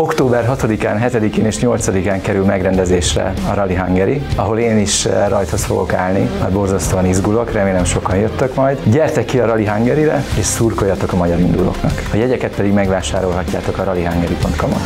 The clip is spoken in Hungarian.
Október 6-án, 7-én és 8-án kerül megrendezésre a Rally Hungary, ahol én is eh, rajthoz fogok állni, mert borzasztóan izgulok, remélem sokan jöttök majd. Gyertek ki a Rally Hungary-re, és szurkoljatok a magyar indulóknak. A jegyeket pedig megvásárolhatjátok a rallyhungary.com-on.